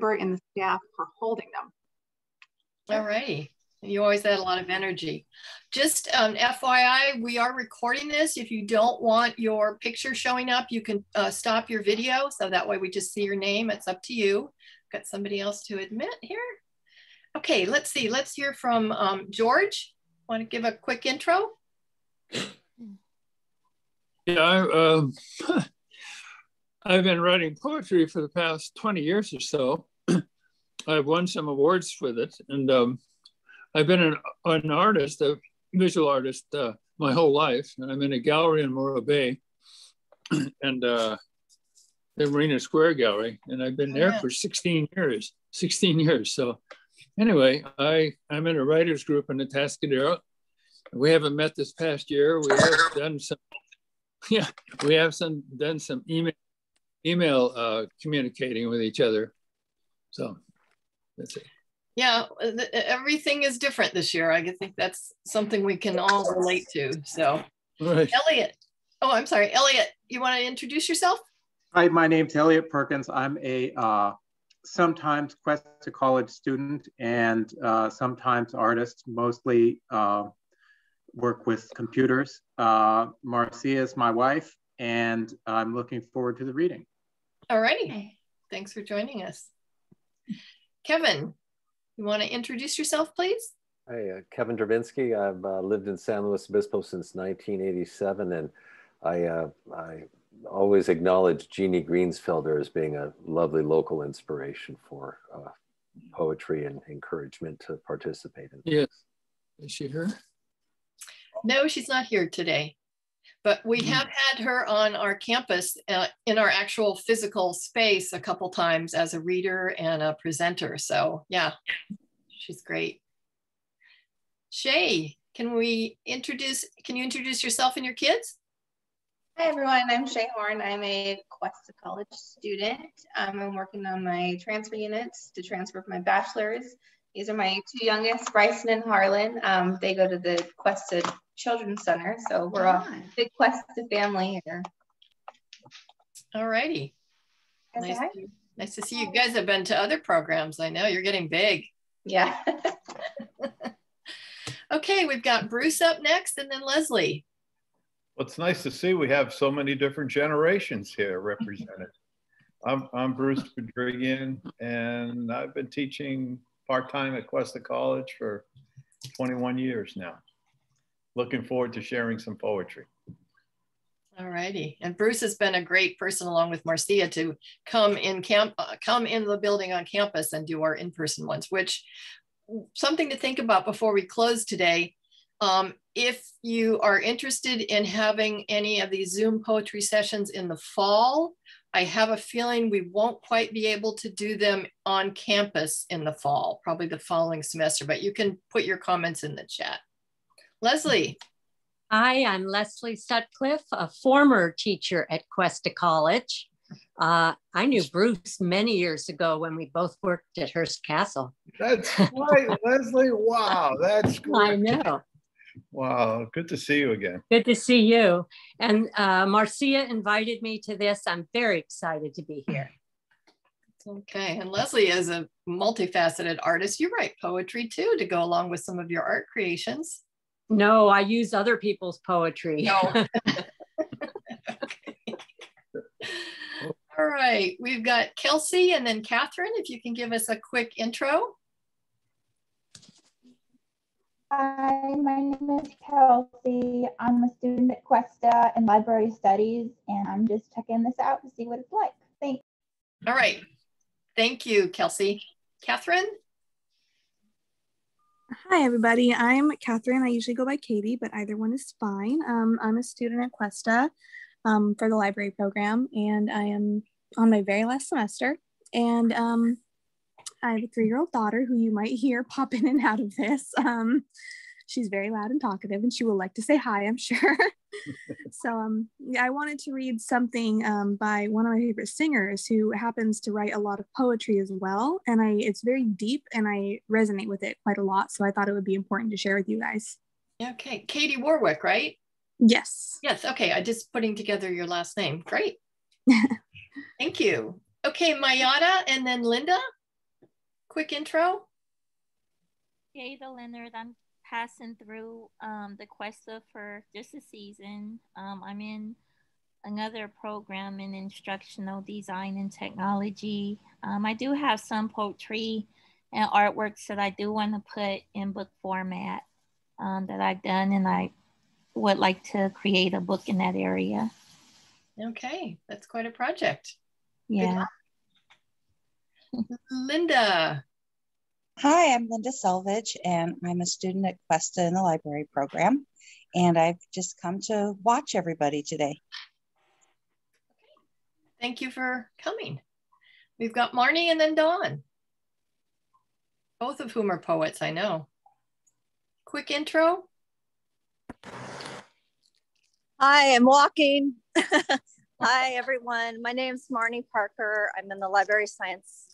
and the staff for holding them. All righty. You always add a lot of energy. Just um, FYI, we are recording this. If you don't want your picture showing up, you can uh, stop your video. So that way we just see your name. It's up to you. Got somebody else to admit here. Okay, let's see. Let's hear from um, George. Want to give a quick intro? Yeah, I, um, I've been writing poetry for the past 20 years or so. I've won some awards with it, and um, I've been an, an, artist, a visual artist, uh, my whole life. And I'm in a gallery in Morro Bay, and uh, the Marina Square Gallery, and I've been there oh, yeah. for 16 years. 16 years. So, anyway, I I'm in a writers group in the Atascadero. We haven't met this past year. We have done some, yeah, we have some done some email email uh, communicating with each other. So that's it. Yeah, everything is different this year. I think that's something we can all relate to. So, right. Elliot. Oh, I'm sorry, Elliot. You want to introduce yourself? Hi, my name's Elliot Perkins. I'm a uh, sometimes Quest to College student and uh, sometimes artist, mostly uh, work with computers. Uh, Marcia is my wife, and I'm looking forward to the reading. All righty. Thanks for joining us. Kevin, you want to introduce yourself, please? Hi, uh, Kevin Drabinsky. I've uh, lived in San Luis Obispo since 1987, and I, uh, I always acknowledge Jeanie Greensfelder as being a lovely local inspiration for uh, poetry and encouragement to participate in. Yes. Is she here? No, she's not here today but we mm. have had her on our campus uh, in our actual physical space a couple times as a reader and a presenter. So yeah, she's great. Shay, can we introduce, can you introduce yourself and your kids? Hi everyone, I'm Shay Horn. I'm a Cuesta College student. Um, I'm working on my transfer units to transfer for my bachelor's. These are my two youngest, Bryson and Harlan. Um, they go to the Cuesta Children's Center. So we're a big quest to family here. All righty. Nice to, nice to see you guys have been to other programs. I know you're getting big. Yeah. okay, we've got Bruce up next and then Leslie. Well, it's nice to see we have so many different generations here represented. I'm, I'm Bruce Bedrigian, and I've been teaching part-time at Cuesta College for 21 years now looking forward to sharing some poetry. All righty. And Bruce has been a great person along with Marcia to come in camp, uh, come in the building on campus and do our in-person ones, which something to think about before we close today. Um, if you are interested in having any of these Zoom poetry sessions in the fall, I have a feeling we won't quite be able to do them on campus in the fall, probably the following semester, but you can put your comments in the chat. Leslie. Hi, I'm Leslie Sutcliffe, a former teacher at Cuesta College. Uh, I knew Bruce many years ago when we both worked at Hearst Castle. That's right, Leslie. Wow, that's great. I know. Wow, good to see you again. Good to see you. And uh, Marcia invited me to this. I'm very excited to be here. Okay, and Leslie is a multifaceted artist. You write poetry too to go along with some of your art creations. No, I use other people's poetry. No. All right, we've got Kelsey and then Catherine, if you can give us a quick intro. Hi, my name is Kelsey. I'm a student at Cuesta in library studies, and I'm just checking this out to see what it's like. Thanks. All right. Thank you, Kelsey. Catherine? Hi, everybody. I'm Catherine. I usually go by Katie, but either one is fine. Um, I'm a student at Cuesta um, for the library program, and I am on my very last semester. And um, I have a three year old daughter who you might hear pop in and out of this. Um, she's very loud and talkative, and she will like to say hi, I'm sure. so um, yeah, I wanted to read something um, by one of my favorite singers who happens to write a lot of poetry as well, and I it's very deep and I resonate with it quite a lot. So I thought it would be important to share with you guys. Okay, Katie Warwick, right? Yes. Yes. Okay, I just putting together your last name. Great. Thank you. Okay, Mayada and then Linda. Quick intro? Jada Leonard. I'm passing through um, the Cuesta for just a season. Um, I'm in another program in instructional design and technology. Um, I do have some poetry and artworks that I do want to put in book format um, that I've done, and I would like to create a book in that area. Okay, that's quite a project. Yeah. Linda. Hi, I'm Linda Selvage, and I'm a student at Cuesta in the library program. And I've just come to watch everybody today. Thank you for coming. We've got Marnie and then Dawn, both of whom are poets, I know. Quick intro. Hi, I'm walking. Hi, everyone. My name is Marnie Parker. I'm in the library science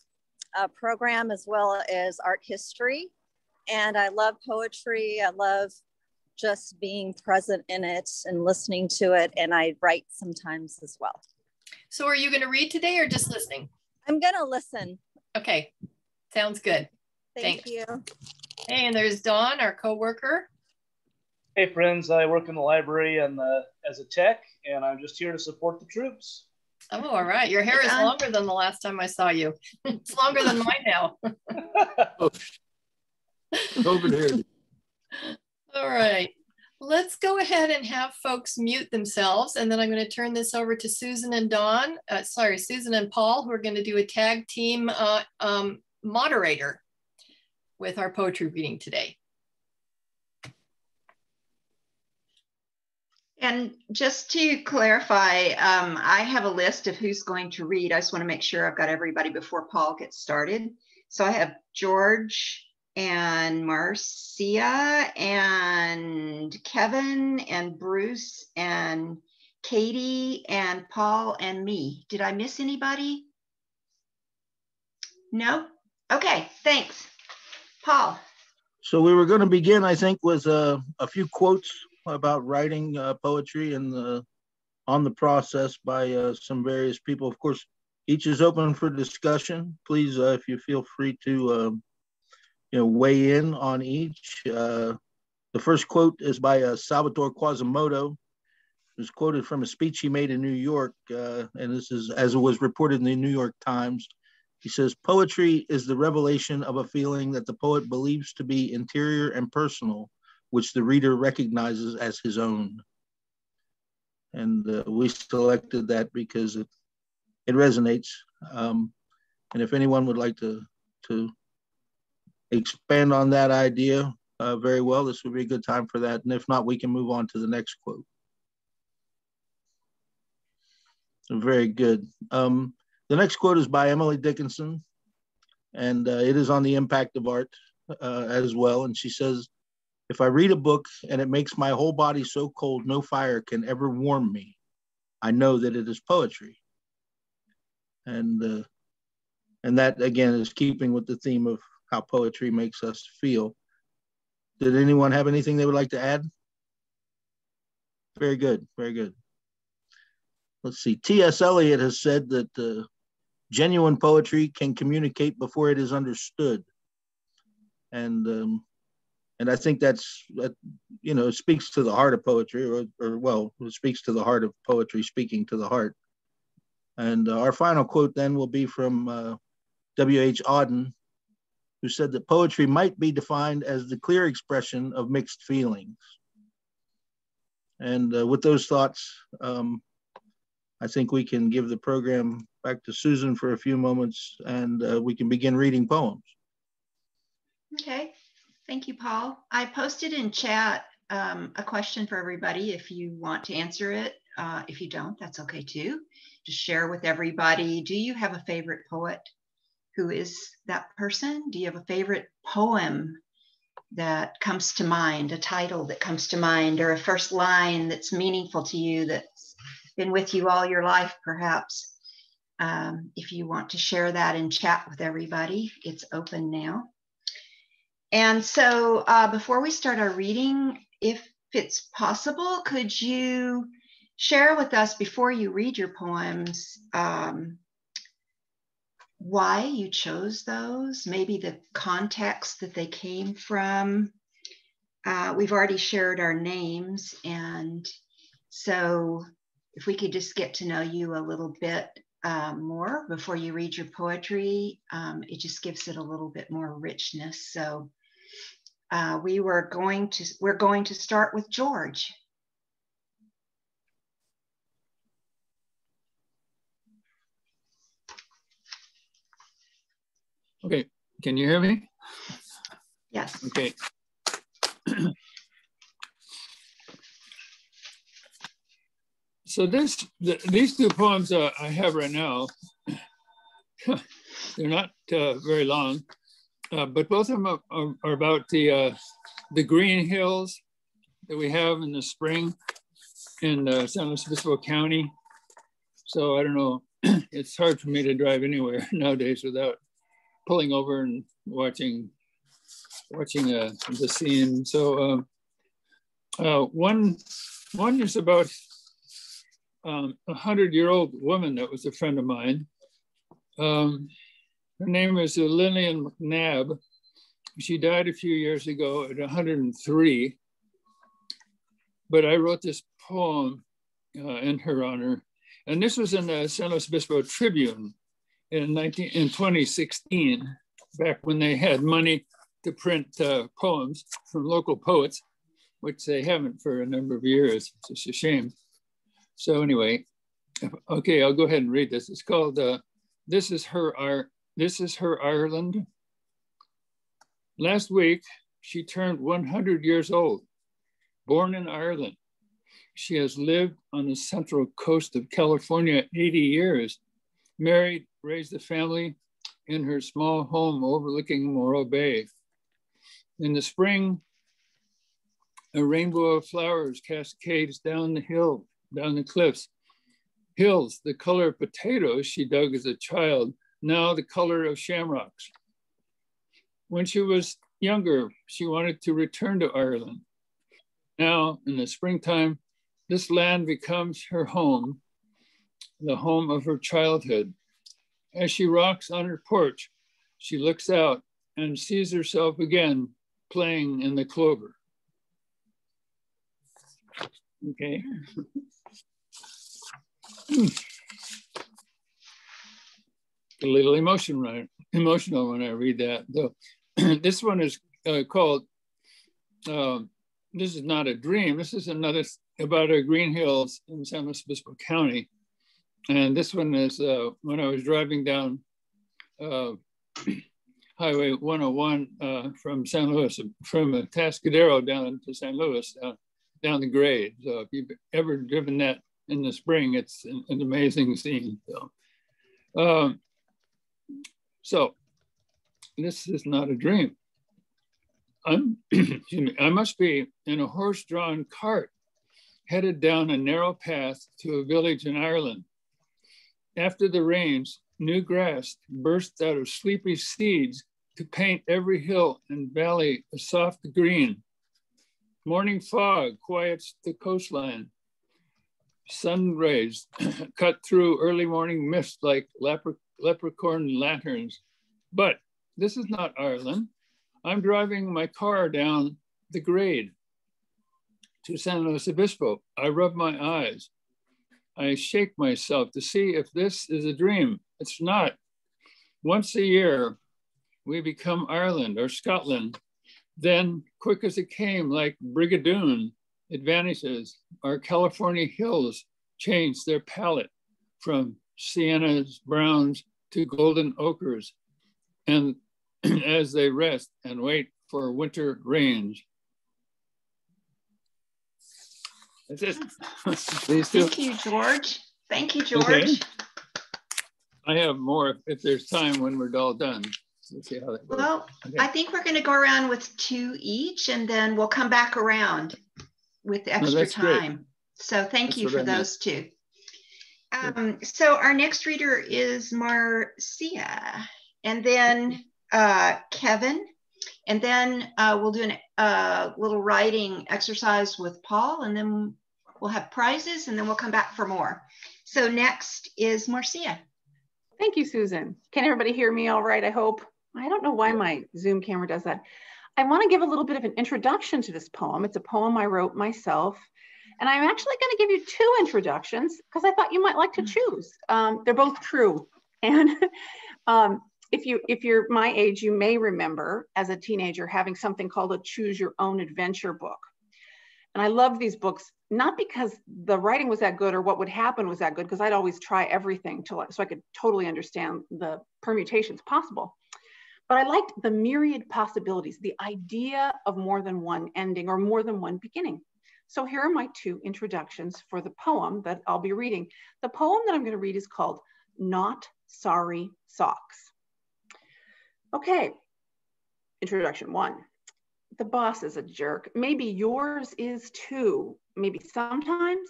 uh, program as well as art history. And I love poetry. I love just being present in it and listening to it. And I write sometimes as well. So, are you going to read today or just listening? I'm going to listen. Okay, sounds good. Thank Thanks. you. Hey, and there's Dawn, our co-worker. Hey friends, I work in the library and uh, as a tech, and I'm just here to support the troops. Oh, all right. Your hair is longer than the last time I saw you. it's longer than mine now. Over here. All right. Let's go ahead and have folks mute themselves. And then I'm going to turn this over to Susan and Dawn, uh, sorry, Susan and Paul, who are going to do a tag team uh, um, moderator with our poetry reading today. And just to clarify, um, I have a list of who's going to read. I just want to make sure I've got everybody before Paul gets started. So I have George and Marcia and Kevin and Bruce and Katie and Paul and me. Did I miss anybody? No? Okay, thanks. Paul. So we were going to begin, I think, with uh, a few quotes about writing uh, poetry and the, on the process by uh, some various people. Of course, each is open for discussion. Please, uh, if you feel free to, um, you know, weigh in on each. Uh, the first quote is by uh, Salvatore Quasimodo. It was quoted from a speech he made in New York, uh, and this is as it was reported in the New York Times. He says, Poetry is the revelation of a feeling that the poet believes to be interior and personal, which the reader recognizes as his own. And uh, we selected that because it, it resonates. Um, and if anyone would like to, to expand on that idea uh, very well, this would be a good time for that. And if not, we can move on to the next quote. Very good. Um, the next quote is by Emily Dickinson, and uh, it is on the impact of art uh, as well. And she says, If I read a book and it makes my whole body so cold no fire can ever warm me, I know that it is poetry. And, uh, and that, again, is keeping with the theme of how poetry makes us feel. Did anyone have anything they would like to add? Very good, very good let's see, T.S. Eliot has said that uh, genuine poetry can communicate before it is understood. And um, and I think that's that you know speaks to the heart of poetry, or, or well, it speaks to the heart of poetry, speaking to the heart. And uh, our final quote then will be from uh, W.H. Auden, who said that poetry might be defined as the clear expression of mixed feelings. And uh, with those thoughts, um, I think we can give the program back to Susan for a few moments and uh, we can begin reading poems. Okay, thank you, Paul. I posted in chat um, a question for everybody if you want to answer it. Uh, if you don't, that's okay too. Just share with everybody. Do you have a favorite poet? Who is that person? Do you have a favorite poem that comes to mind, a title that comes to mind, or a first line that's meaningful to you that's been with you all your life, perhaps? Um, if you want to share that in chat with everybody, it's open now. And so uh, before we start our reading, if it's possible, could you share with us before you read your poems um, why you chose those, maybe the context that they came from. Uh, we've already shared our names, and so if we could just get to know you a little bit uh, more before you read your poetry, um, it just gives it a little bit more richness. So uh, we were going to we're going to start with George. Okay, can you hear me? Yes. Okay. so this, the, these two poems uh, I have right now, they're not uh, very long, uh, but both of them are, are, are about the uh, the green hills that we have in the spring in uh, San Luis Obispo County. So I don't know, it's hard for me to drive anywhere nowadays without pulling over and watching watching uh, the scene. So um, uh, one one is about um, a hundred year old woman that was a friend of mine. Um, her name is Lillian McNabb. She died a few years ago at 103. But I wrote this poem uh, in her honor. And this was in the San Luis Obispo Tribune in, 19, in 2016, back when they had money to print uh, poems from local poets, which they haven't for a number of years. It's just a shame. So anyway, okay, I'll go ahead and read this. It's called uh, "This Is Her Art. This Is Her Ireland." Last week, she turned 100 years old. Born in Ireland, she has lived on the central coast of California 80 years married, raised a family in her small home overlooking Morro Bay. In the spring, a rainbow of flowers cascades down the hill, down the cliffs. Hills, the color of potatoes she dug as a child, now the color of shamrocks. When she was younger, she wanted to return to Ireland. Now, in the springtime, this land becomes her home the home of her childhood. As she rocks on her porch, she looks out and sees herself again playing in the clover. Okay. Hmm. Hmm. A little emotion, right? Emotional when I read that. Though this one is uh, called. Uh, this is not a dream. This is another about a green hills in San Luis Obispo County. And this one is uh, when I was driving down uh, Highway 101 uh, from San Luis, from Tascadero down to San Luis, down, down the grade. So if you've ever driven that in the spring, it's an, an amazing scene. So, um, so this is not a dream. I'm, I must be in a horse-drawn cart headed down a narrow path to a village in Ireland after the rains, new grass bursts out of sleepy seeds to paint every hill and valley a soft green. Morning fog quiets the coastline. Sun rays cut through early morning mist like lepre leprechaun lanterns. But this is not Ireland. I'm driving my car down the grade to San Luis Obispo. I rub my eyes. I shake myself to see if this is a dream. It's not. Once a year, we become Ireland or Scotland. Then, quick as it came, like Brigadoon, it vanishes. Our California hills change their palette from siennas, browns to golden ochres. And as they rest and wait for winter range. That's it. Thank you, George. Thank you, George. Okay. I have more if there's time when we're all done. Let's see how that goes. Well, okay. I think we're going to go around with two each, and then we'll come back around with extra no, time. Great. So thank that's you for those two. Um, so our next reader is Marcia, and then uh, Kevin, and then uh, we'll do a uh, little writing exercise with Paul, and then We'll have prizes and then we'll come back for more. So next is Marcia. Thank you, Susan. Can everybody hear me all right, I hope? I don't know why my Zoom camera does that. I wanna give a little bit of an introduction to this poem. It's a poem I wrote myself. And I'm actually gonna give you two introductions because I thought you might like to choose. Um, they're both true. And um, if you if you're my age, you may remember as a teenager having something called a choose your own adventure book. And I love these books, not because the writing was that good or what would happen was that good, because I'd always try everything to, so I could totally understand the permutations possible. But I liked the myriad possibilities, the idea of more than one ending or more than one beginning. So here are my two introductions for the poem that I'll be reading. The poem that I'm going to read is called Not Sorry Socks. Okay, introduction one the boss is a jerk. Maybe yours is too. Maybe sometimes.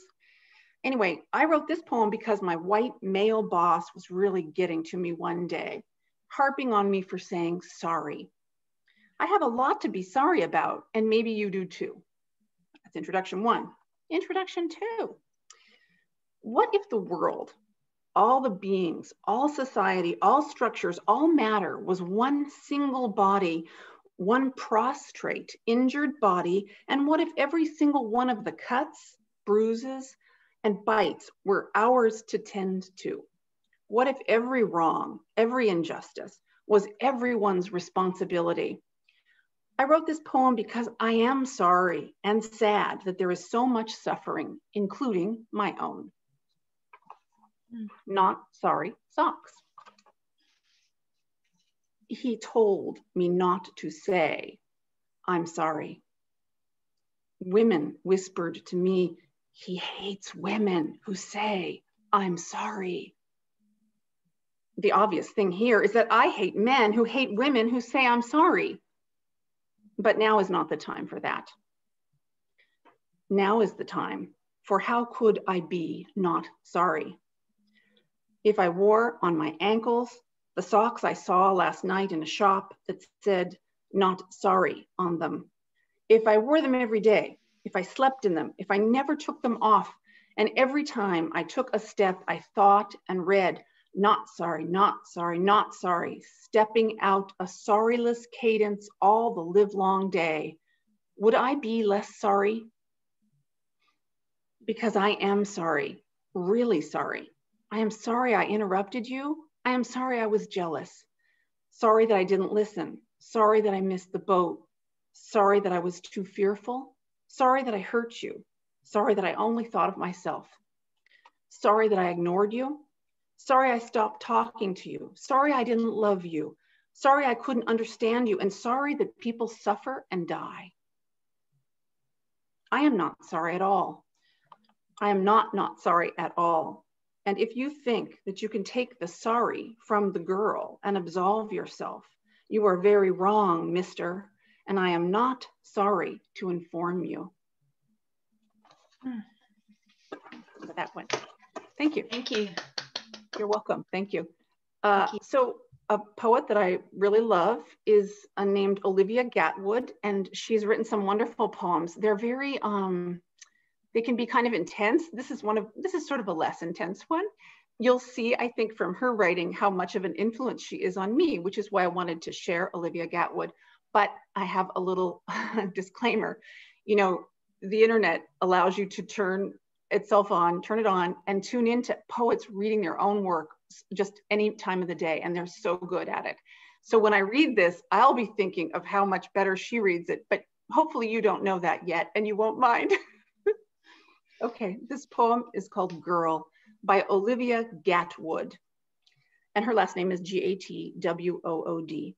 Anyway, I wrote this poem because my white male boss was really getting to me one day, harping on me for saying sorry. I have a lot to be sorry about, and maybe you do too. That's introduction one. Introduction two. What if the world, all the beings, all society, all structures, all matter was one single body one prostrate, injured body, and what if every single one of the cuts, bruises, and bites were ours to tend to? What if every wrong, every injustice was everyone's responsibility? I wrote this poem because I am sorry and sad that there is so much suffering, including my own. Hmm. Not sorry socks he told me not to say, I'm sorry. Women whispered to me, he hates women who say, I'm sorry. The obvious thing here is that I hate men who hate women who say, I'm sorry. But now is not the time for that. Now is the time for how could I be not sorry? If I wore on my ankles the socks I saw last night in a shop that said, not sorry on them. If I wore them every day, if I slept in them, if I never took them off, and every time I took a step, I thought and read, not sorry, not sorry, not sorry, stepping out a sorryless cadence all the livelong day, would I be less sorry? Because I am sorry, really sorry. I am sorry I interrupted you. I am sorry I was jealous. Sorry that I didn't listen. Sorry that I missed the boat. Sorry that I was too fearful. Sorry that I hurt you. Sorry that I only thought of myself. Sorry that I ignored you. Sorry I stopped talking to you. Sorry I didn't love you. Sorry I couldn't understand you. And sorry that people suffer and die. I am not sorry at all. I am not not sorry at all. And if you think that you can take the sorry from the girl and absolve yourself, you are very wrong, mister, and I am not sorry to inform you. For that one. Thank you. Thank you. You're welcome. Thank you. Uh, Thank you. So a poet that I really love is uh, named Olivia Gatwood, and she's written some wonderful poems. They're very um, they can be kind of intense. This is one of, this is sort of a less intense one. You'll see, I think from her writing, how much of an influence she is on me, which is why I wanted to share Olivia Gatwood. But I have a little disclaimer. You know, the internet allows you to turn itself on, turn it on, and tune into poets reading their own work just any time of the day, and they're so good at it. So when I read this, I'll be thinking of how much better she reads it, but hopefully you don't know that yet and you won't mind. Okay, this poem is called Girl by Olivia Gatwood. And her last name is G-A-T-W-O-O-D.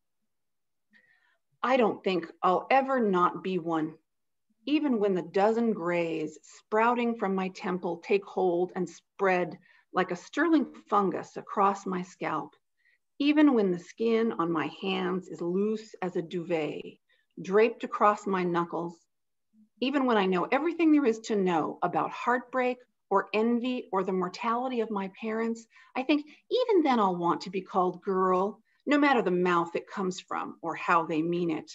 I don't think I'll ever not be one, even when the dozen grays sprouting from my temple take hold and spread like a sterling fungus across my scalp, even when the skin on my hands is loose as a duvet, draped across my knuckles, even when I know everything there is to know about heartbreak or envy or the mortality of my parents, I think even then I'll want to be called girl, no matter the mouth it comes from or how they mean it.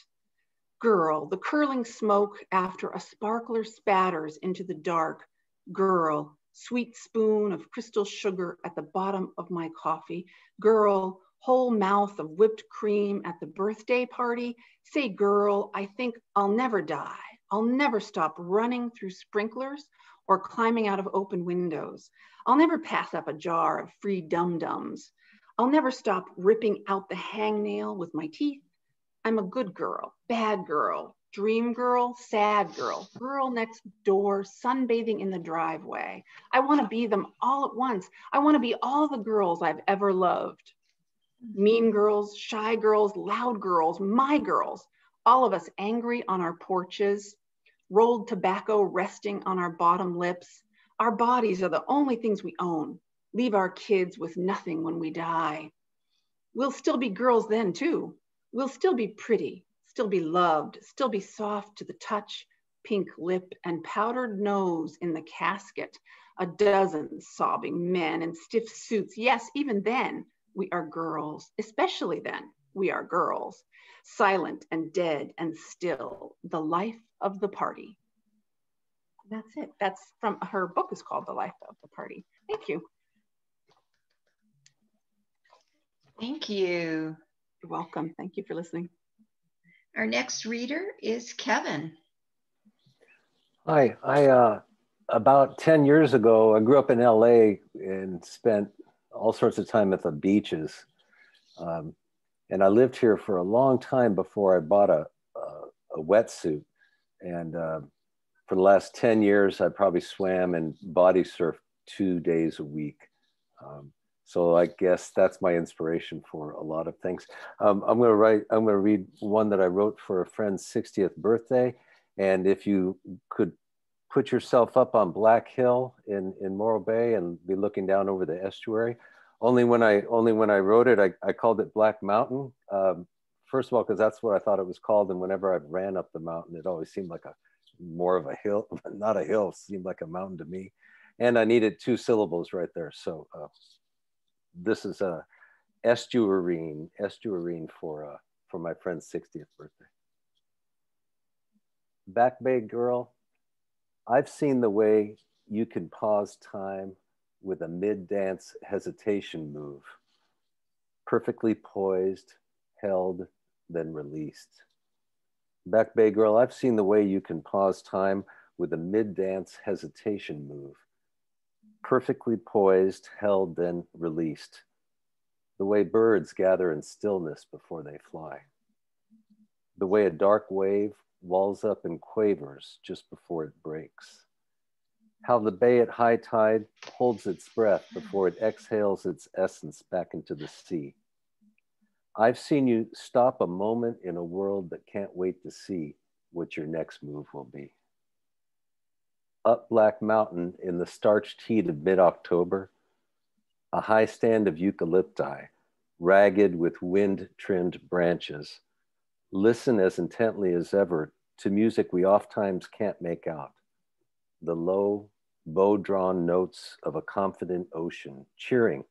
Girl, the curling smoke after a sparkler spatters into the dark. Girl, sweet spoon of crystal sugar at the bottom of my coffee. Girl, whole mouth of whipped cream at the birthday party. Say, girl, I think I'll never die. I'll never stop running through sprinklers or climbing out of open windows. I'll never pass up a jar of free dum-dums. I'll never stop ripping out the hangnail with my teeth. I'm a good girl, bad girl, dream girl, sad girl, girl next door, sunbathing in the driveway. I want to be them all at once. I want to be all the girls I've ever loved. Mean girls, shy girls, loud girls, my girls, all of us angry on our porches, rolled tobacco resting on our bottom lips. Our bodies are the only things we own. Leave our kids with nothing when we die. We'll still be girls then, too. We'll still be pretty, still be loved, still be soft to the touch, pink lip and powdered nose in the casket, a dozen sobbing men in stiff suits. Yes, even then, we are girls, especially then, we are girls, silent and dead and still, the life of the party. That's it. That's from her book is called The Life of the Party. Thank you. Thank you. You're welcome. Thank you for listening. Our next reader is Kevin. Hi, I uh, about 10 years ago, I grew up in LA and spent all sorts of time at the beaches. Um, and I lived here for a long time before I bought a, a, a wetsuit. And uh, for the last 10 years, I probably swam and body surfed two days a week. Um, so I guess that's my inspiration for a lot of things. Um, I'm going to write. I'm going to read one that I wrote for a friend's 60th birthday, and if you could put yourself up on Black Hill in in Morro Bay and be looking down over the estuary. Only when I only when I wrote it, I, I called it Black Mountain. Um, first of all, because that's what I thought it was called, and whenever I ran up the mountain, it always seemed like a more of a hill, not a hill, seemed like a mountain to me. And I needed two syllables right there, so. Uh, this is a estuarine, estuarine for, uh, for my friend's 60th birthday. Back Bay girl, I've seen the way you can pause time with a mid-dance hesitation move, perfectly poised, held, then released. Back Bay girl, I've seen the way you can pause time with a mid-dance hesitation move, perfectly poised, held, then released. The way birds gather in stillness before they fly. The way a dark wave walls up and quavers just before it breaks. How the bay at high tide holds its breath before it exhales its essence back into the sea. I've seen you stop a moment in a world that can't wait to see what your next move will be up Black Mountain in the starched heat of mid October, a high stand of eucalypti, ragged with wind trimmed branches, listen as intently as ever to music we oft times can't make out. The low, bow drawn notes of a confident ocean, cheering,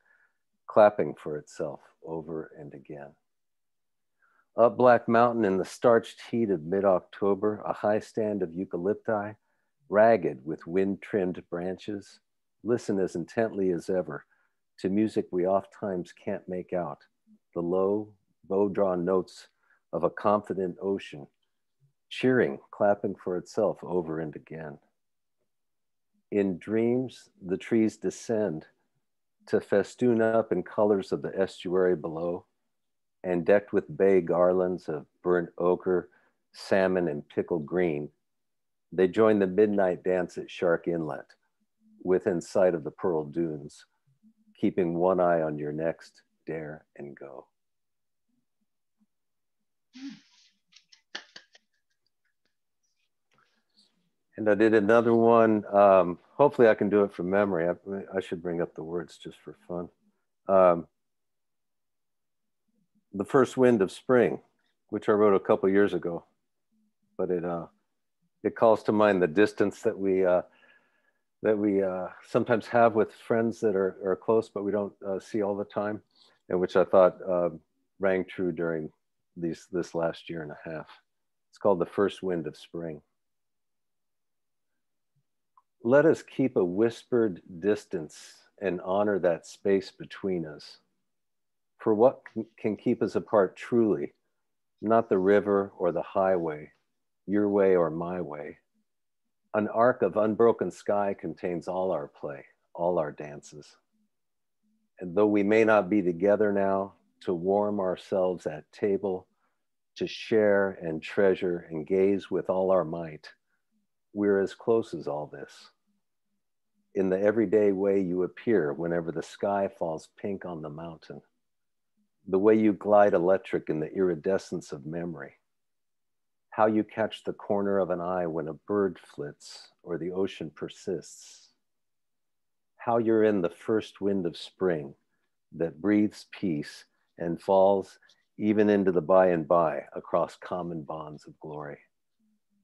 clapping for itself over and again. Up Black Mountain in the starched heat of mid October, a high stand of eucalypti, ragged with wind trimmed branches, listen as intently as ever to music we oft times can't make out, the low, bow drawn notes of a confident ocean, cheering, clapping for itself over and again. In dreams, the trees descend to festoon up in colors of the estuary below and decked with bay garlands of burnt ochre, salmon, and pickled green they join the midnight dance at Shark Inlet within sight of the Pearl Dunes, keeping one eye on your next dare and go. And I did another one. Um, hopefully, I can do it from memory. I, I, should bring up the words just for fun. Um, the first wind of spring, which I wrote a couple years ago, but it uh, it calls to mind the distance that we uh, that we uh, sometimes have with friends that are, are close, but we don't uh, see all the time, and which I thought um, rang true during these this last year and a half. It's called the first wind of spring. Let us keep a whispered distance and honor that space between us. For what can keep us apart truly? Not the river or the highway, your way or my way. An arc of unbroken sky contains all our play, all our dances. And though we may not be together now to warm ourselves at table, to share and treasure and gaze with all our might, we're as close as all this. In the everyday way you appear whenever the sky falls pink on the mountain, the way you glide electric in the iridescence of memory, how you catch the corner of an eye when a bird flits or the ocean persists, how you're in the first wind of spring that breathes peace and falls even into the by and by across common bonds of glory.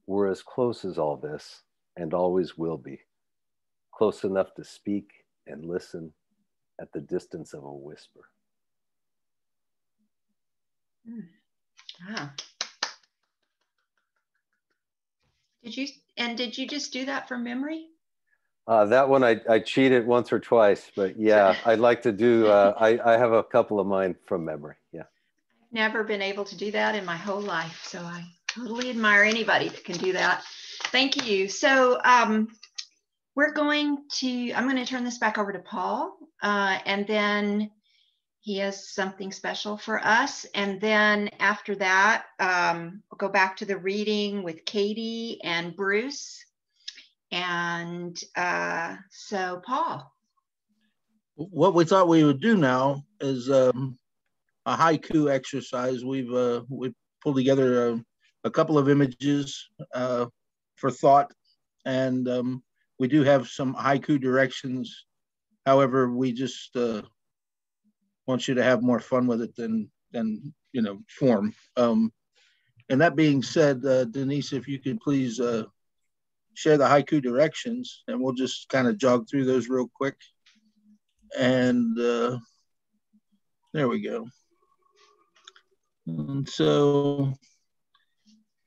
We're as close as all this and always will be, close enough to speak and listen at the distance of a whisper. Mm. Did you and did you just do that from memory? Uh, that one I, I cheated once or twice, but yeah, I'd like to do. Uh, I I have a couple of mine from memory. Yeah. Never been able to do that in my whole life, so I totally admire anybody that can do that. Thank you. So um, we're going to. I'm going to turn this back over to Paul, uh, and then he has something special for us. And then after that, um, we'll go back to the reading with Katie and Bruce. And uh, so, Paul. What we thought we would do now is um, a haiku exercise. We've uh, we pulled together a, a, couple of images uh, for thought, and um, we do have some haiku directions. However, we just uh, want you to have more fun with it than than you know form. Um, and that being said, uh, Denise, if you could please uh, share the haiku directions, and we'll just kind of jog through those real quick. And uh, there we go. And so,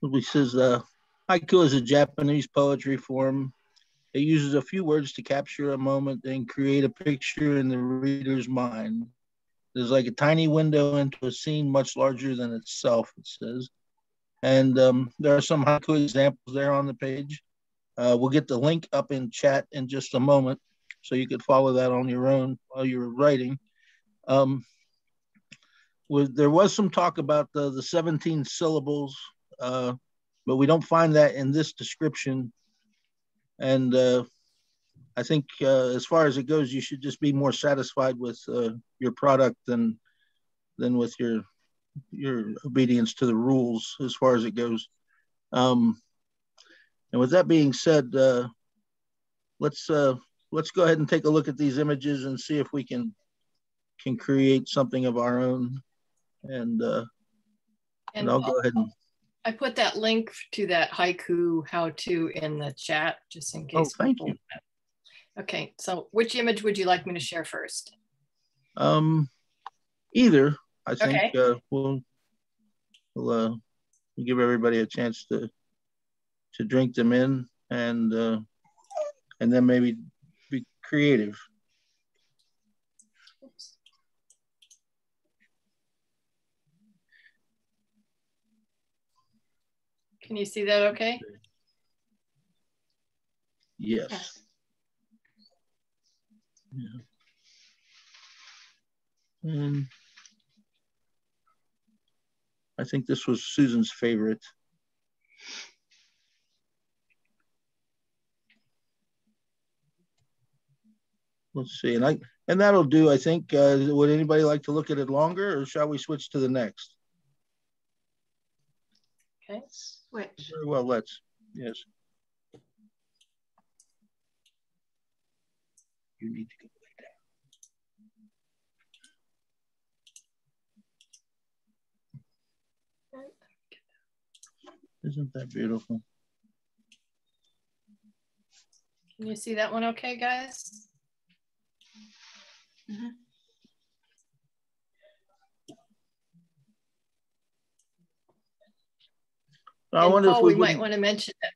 he says uh, haiku is a Japanese poetry form. It uses a few words to capture a moment and create a picture in the reader's mind. There's like a tiny window into a scene much larger than itself, it says. And um, there are some haiku examples there on the page. Uh, we'll get the link up in chat in just a moment so you could follow that on your own while you're writing. Um, there was some talk about the, the 17 syllables, uh, but we don't find that in this description. And uh, I think uh, as far as it goes, you should just be more satisfied with uh, your product than than with your your obedience to the rules as far as it goes. Um, and with that being said, uh, let's uh, let's go ahead and take a look at these images and see if we can can create something of our own. And uh, and, and I'll go ahead and. I put that link to that haiku how to in the chat just in oh, case. Oh, thank you. Okay, so which image would you like me to share first? Um, either. I think okay. uh, we'll we'll, uh, we'll give everybody a chance to to drink them in and uh, and then maybe be creative. Can you see that okay? Yes. yes. Yeah. And I think this was Susan's favorite. Let's see, and I and that'll do. I think. Uh, would anybody like to look at it longer, or shall we switch to the next? Okay, switch. Very well, let's. Yes. You need to go Isn't that beautiful? Can you see that one okay, guys? Mm -hmm. I and wonder Paul, if we, we might want to mention that.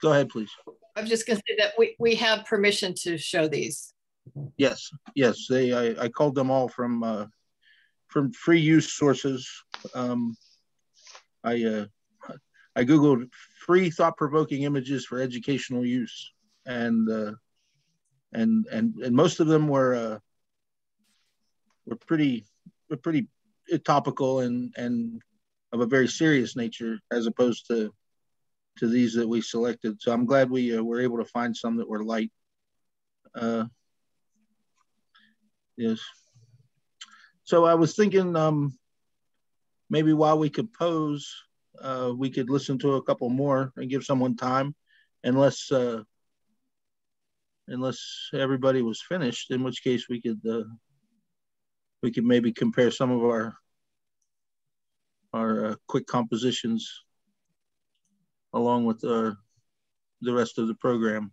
Go ahead, please. I'm just going to say that we, we have permission to show these. Yes, yes. They I, I called them all from uh, from free use sources. Um, I uh, I googled free thought provoking images for educational use, and uh, and and and most of them were uh, were pretty were pretty topical and and of a very serious nature as opposed to to these that we selected. So I'm glad we uh, were able to find some that were light. Uh, yes. So I was thinking um, maybe while we could pose, uh, we could listen to a couple more and give someone time, unless uh, unless everybody was finished. In which case we could uh, we could maybe compare some of our our uh, quick compositions along with uh, the rest of the program.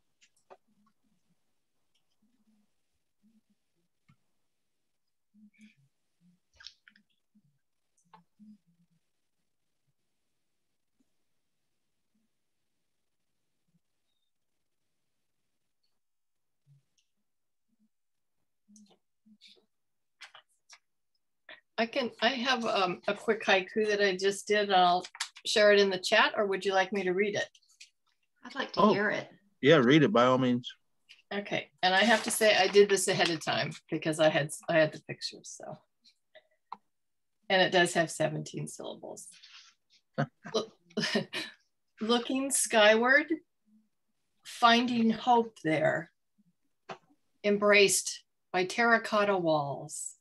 I can, I have um, a quick haiku that I just did I'll share it in the chat or would you like me to read it? I'd like to oh, hear it. Yeah, read it by all means. Okay, and I have to say I did this ahead of time because I had I had the pictures, so. And it does have 17 syllables. Look, looking skyward, finding hope there, embraced by terracotta walls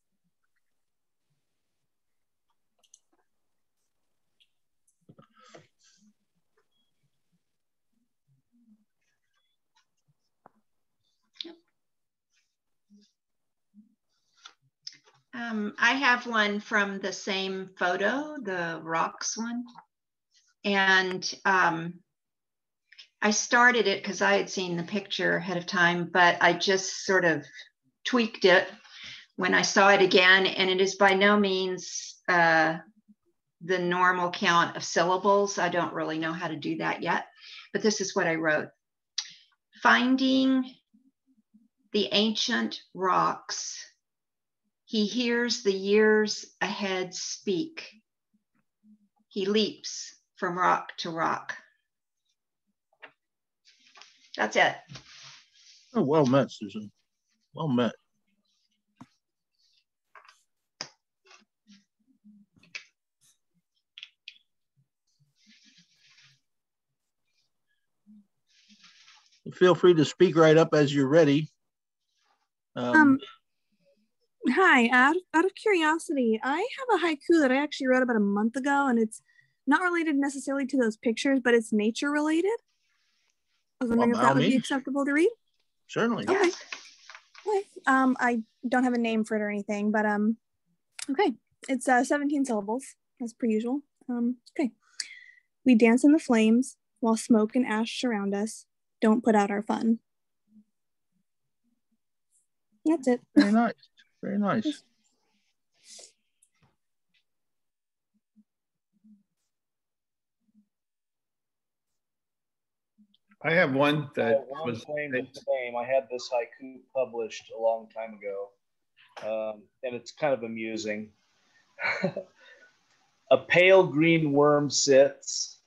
Um, I have one from the same photo, the rocks one. And um, I started it because I had seen the picture ahead of time, but I just sort of tweaked it when I saw it again. And it is by no means uh, the normal count of syllables. I don't really know how to do that yet, but this is what I wrote. Finding the ancient rocks he hears the years ahead speak. He leaps from rock to rock. That's it. Oh, well met, Susan. Well met. Feel free to speak right up as you're ready. Um, um Hi, out of, out of curiosity, I have a haiku that I actually wrote about a month ago, and it's not related necessarily to those pictures, but it's nature related. I was wondering well, if that would means. be acceptable to read. Certainly. Okay. Yes. Okay. Um, I don't have a name for it or anything, but um, okay. It's uh, 17 syllables as per usual. Um, okay. We dance in the flames while smoke and ash surround us. Don't put out our fun. That's it. Very nice. Very nice. I have one that was claim the same. I had this haiku published a long time ago, um, and it's kind of amusing. a pale green worm sits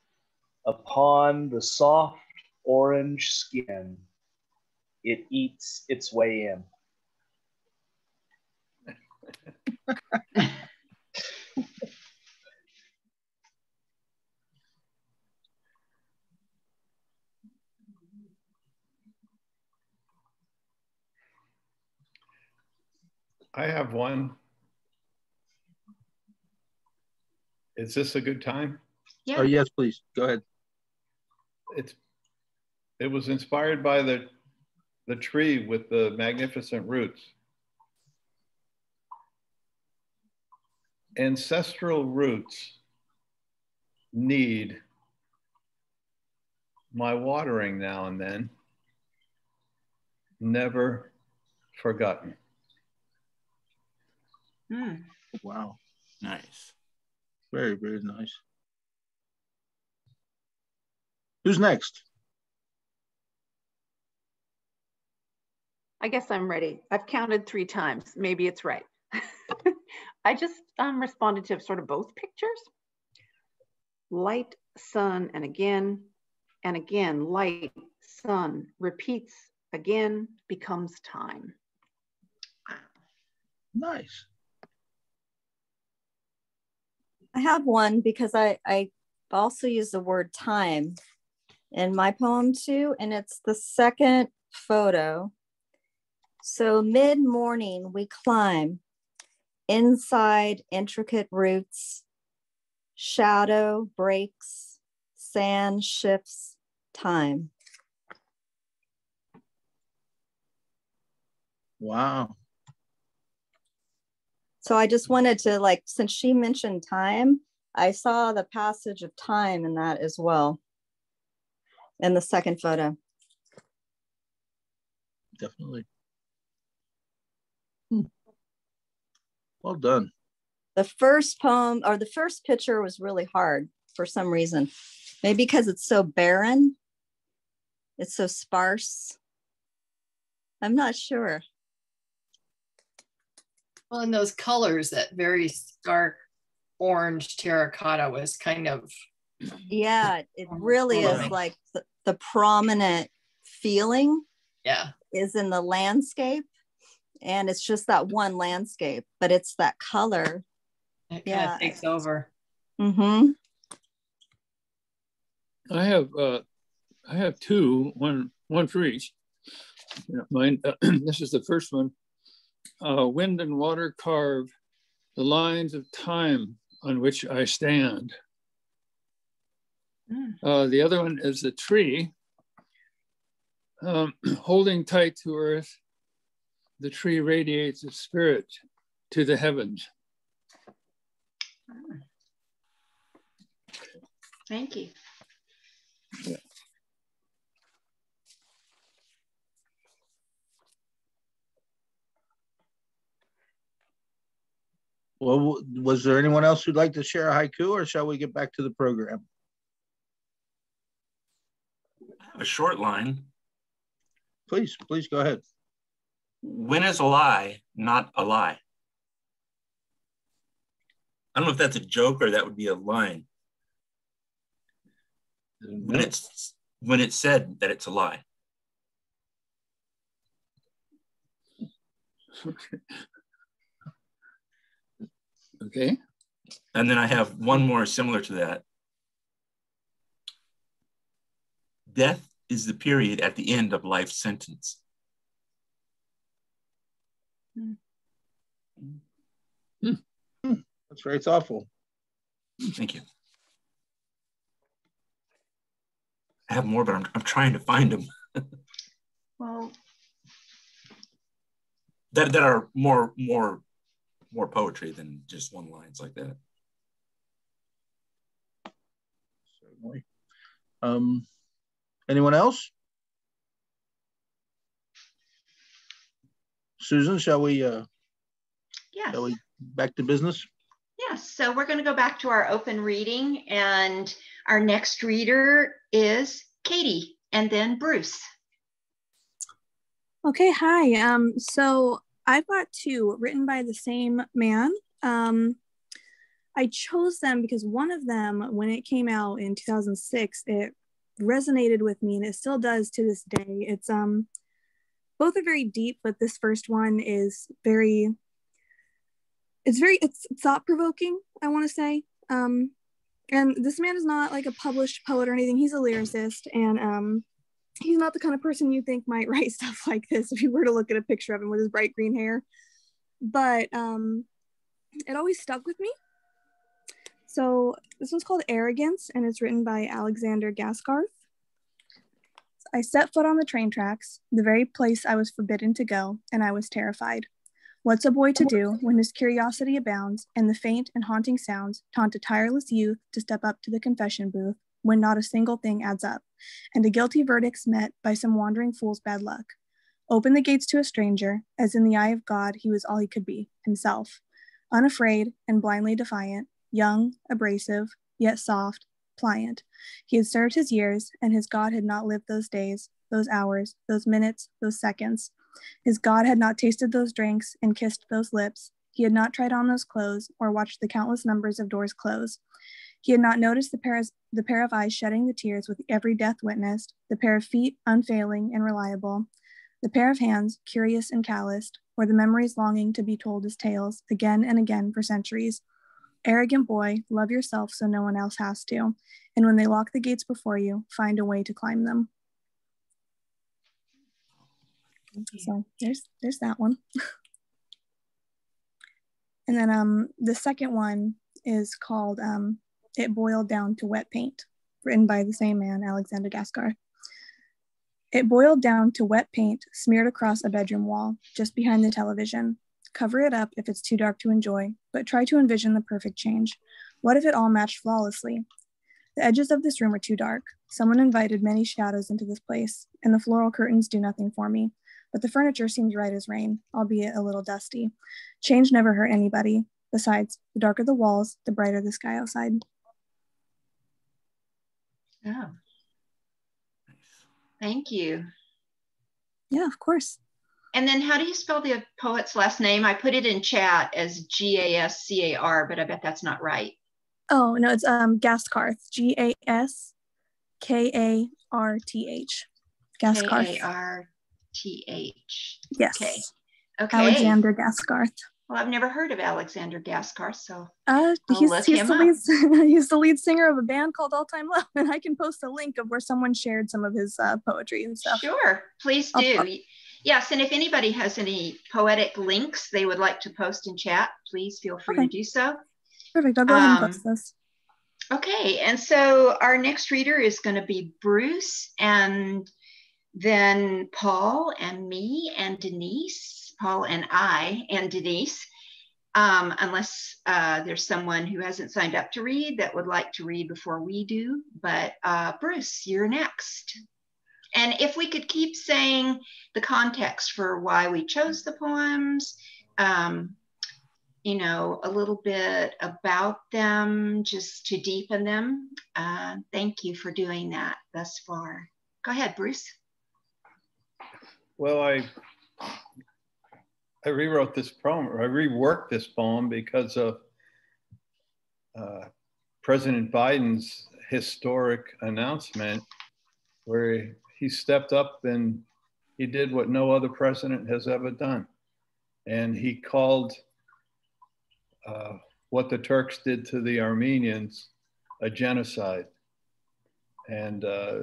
upon the soft orange skin. It eats its way in. I have one. Is this a good time? Yeah. Oh, yes, please. Go ahead. It's it was inspired by the the tree with the magnificent roots. Ancestral roots need my watering now and then, never forgotten. Mm. Wow. Nice. Very, very nice. Who's next? I guess I'm ready. I've counted three times. Maybe it's right. I just um, responded to sort of both pictures. Light, sun, and again, and again, light, sun, repeats again, becomes time. Nice. I have one because I, I also use the word time in my poem too, and it's the second photo. So mid morning, we climb inside intricate roots, shadow breaks, sand shifts, time. Wow. So I just wanted to like, since she mentioned time, I saw the passage of time in that as well. In the second photo. Definitely. Well done. The first poem or the first picture was really hard for some reason. Maybe because it's so barren. It's so sparse. I'm not sure. Well, and those colors, that very stark orange terracotta was kind of. Yeah, it really is like the, the prominent feeling. Yeah. Is in the landscape. And it's just that one landscape, but it's that color. It yeah. takes over. Mm-hmm. I have uh I have two, one one for each. Yeah, mine. Uh, this is the first one uh, wind and water carve the lines of time on which I stand. Mm. Uh, the other one is a tree um, holding tight to earth. The tree radiates its spirit to the heavens. Thank you. Yeah. Well, was there anyone else who'd like to share a haiku or shall we get back to the program? A short line. Please, please go ahead. When is a lie not a lie? I don't know if that's a joke or that would be a line. When it's when it's said that it's a lie. Okay. And then I have one more similar to that. Death is the period at the end of life's sentence. That's very thoughtful. Thank you. I have more, but I'm, I'm trying to find them. well, that that are more more more poetry than just one lines like that. Certainly. Um, anyone else? Susan, shall we? Uh, yes. Shall we back to business? Yes. So we're going to go back to our open reading, and our next reader is Katie, and then Bruce. Okay. Hi. Um. So I've got two written by the same man. Um, I chose them because one of them, when it came out in 2006, it resonated with me and it still does to this day. It's um both are very deep, but this first one is very it's very it's thought provoking, I want to say. Um and this man is not like a published poet or anything. He's a lyricist and um he's not the kind of person you think might write stuff like this if you were to look at a picture of him with his bright green hair. But um, it always stuck with me. So this one's called Arrogance and it's written by Alexander Gaskarth. I set foot on the train tracks, the very place I was forbidden to go, and I was terrified. What's a boy to do when his curiosity abounds and the faint and haunting sounds taunt a tireless youth to step up to the confession booth when not a single thing adds up, and a guilty verdict's met by some wandering fool's bad luck. Open the gates to a stranger, as in the eye of God he was all he could be, himself. Unafraid and blindly defiant, young, abrasive, yet soft, pliant. He had served his years, and his God had not lived those days, those hours, those minutes, those seconds, His God had not tasted those drinks and kissed those lips. He had not tried on those clothes or watched the countless numbers of doors close. He had not noticed the pair, of, the pair of eyes shedding the tears with every death witnessed, the pair of feet unfailing and reliable, the pair of hands curious and calloused, or the memories longing to be told as tales again and again for centuries. Arrogant boy, love yourself so no one else has to. And when they lock the gates before you, find a way to climb them. So there's there's that one. and then um the second one is called um It Boiled Down to Wet Paint, written by the same man, Alexander Gaskarth. It boiled down to wet paint smeared across a bedroom wall, just behind the television. Cover it up if it's too dark to enjoy, but try to envision the perfect change. What if it all matched flawlessly? The edges of this room are too dark. Someone invited many shadows into this place, and the floral curtains do nothing for me. But the furniture seems right as rain, albeit a little dusty. Change never hurt anybody. Besides, the darker the walls, the brighter the sky outside. Oh. Thank you. Yeah, of course. And then how do you spell the poet's last name? I put it in chat as G A S C A R, but I bet that's not right. Oh, no, it's um Gaskarth. G A S K A R T H. Gaskarth. K A R T H. Yes. Okay. Okay. Alexander Gaskarth. Well, I've never heard of Alexander Gaskarth, so uh, he's, he's, him the up. lead, he's the lead singer of a band called All Time Low, and I can post a link of where someone shared some of his uh, poetry and stuff. Sure, please do. I'll- Yes, and if anybody has any poetic links they would like to post in chat, please feel free to do so. Perfect. I'll go ahead and Um, post this. Okay, and so our next reader is going to be Bruce, and then Paul and me and Denise, Paul and I and Denise, um, unless uh, there's someone who hasn't signed up to read that would like to read before we do. But uh, Bruce, you're next. And if we could keep saying the context for why we chose the poems, um, you know, a little bit about them just to deepen them. Uh, thank you for doing that thus far. Go ahead, Bruce. Well, I I rewrote this poem, or I reworked this poem because of uh, President Biden's historic announcement, where he, stepped up and he did what no other president has ever done, and he called uh, what the Turks did to the Armenians a genocide, and uh,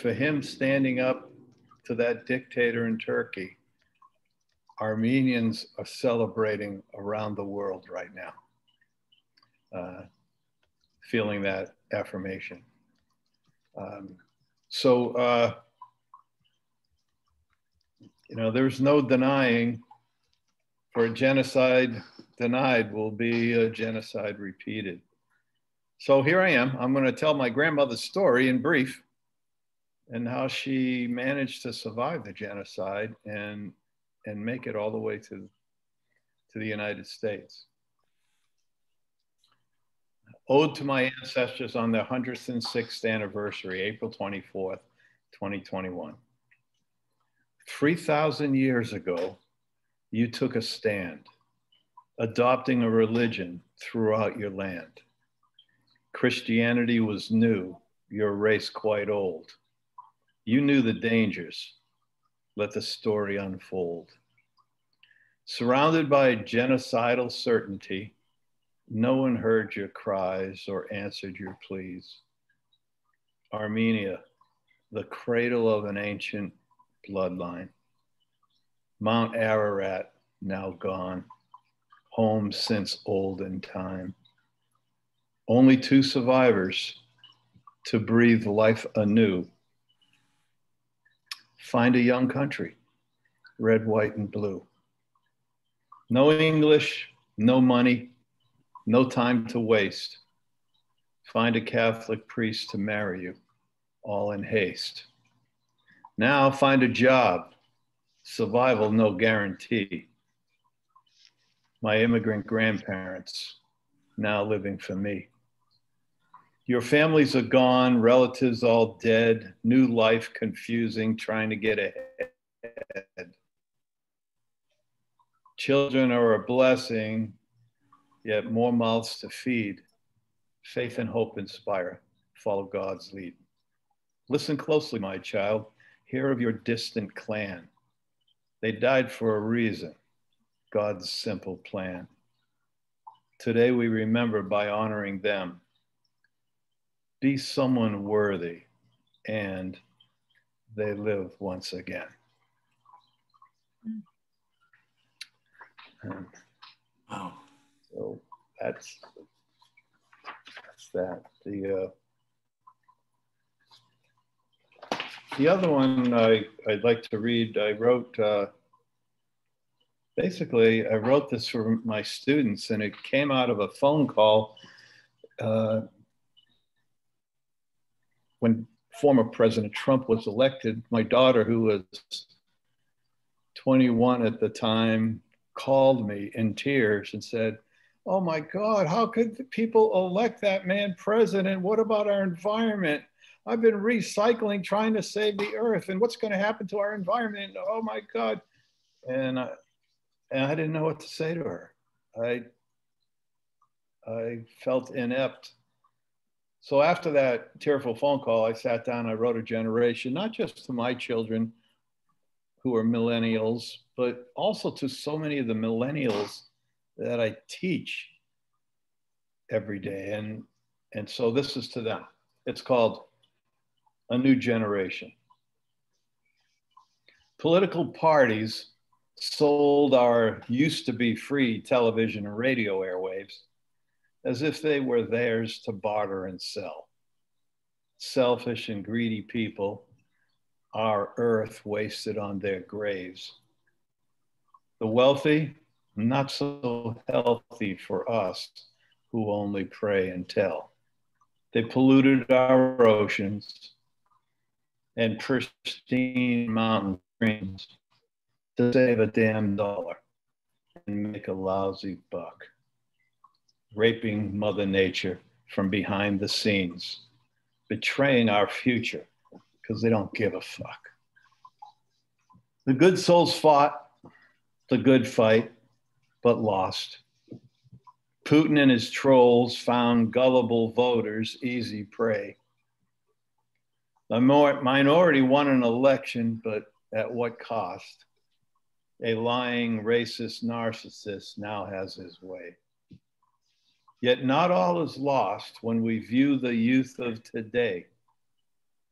for him standing up to that dictator in Turkey, Armenians are celebrating around the world right now, uh, feeling that affirmation. Um, so, uh, you know, there's no denying for a genocide denied will be a genocide repeated. So here I am. I'm going to tell my grandmother's story in brief and how she managed to survive the genocide and and make it all the way to to the United States. Ode to my ancestors on their 106th anniversary, April 24th, 2021. 3,000 years ago, you took a stand, adopting a religion throughout your land. Christianity was new, your race quite old. You knew the dangers. Let the story unfold. Surrounded by genocidal certainty, no one heard your cries or answered your pleas. Armenia, the cradle of an ancient bloodline. Mount Ararat, now gone, home since olden time. Only two survivors to breathe life anew. Find a young country, red, white, and blue. No English, no money, no time to waste. Find a Catholic priest to marry you, all in haste. Now find a job, survival no guarantee. My immigrant grandparents now living for me. Your families are gone, relatives all dead, new life confusing, trying to get ahead. Children are a blessing, yet more mouths to feed. Faith and hope inspire. Follow God's lead. Listen closely, my child. Hear of your distant clan. They died for a reason God's simple plan. Today we remember by honoring them. Be someone worthy, and they live once again. Wow. So that's that's that. The uh, the other one I, I'd like to read, I wrote, uh, basically, I wrote this for my students and it came out of a phone call uh, when former President Trump was elected. My daughter, who was 21 at the time, called me in tears and said, Oh my God, how could people elect that man president? What about our environment? I've been recycling, trying to save the earth, and what's going to happen to our environment? Oh my God. And I, and I didn't know what to say to her. I, I felt inept. So after that tearful phone call, I sat down, I wrote a generation, not just to my children who are millennials, but also to so many of the millennials that I teach every day. And, and so this is to them. It's called A New Generation. Political parties sold our used to be free television and radio airwaves as if they were theirs to barter and sell. Selfish and greedy people, our earth wasted on their graves. The wealthy, not so healthy for us who only pray and tell. They polluted our oceans and pristine mountain streams to save a damn dollar and make a lousy buck, raping Mother Nature from behind the scenes, betraying our future because they don't give a fuck. The good souls fought the good fight, but lost. Putin and his trolls found gullible voters easy prey. The minority won an election, but at what cost? A lying, racist narcissist now has his way. Yet not all is lost when we view the youth of today.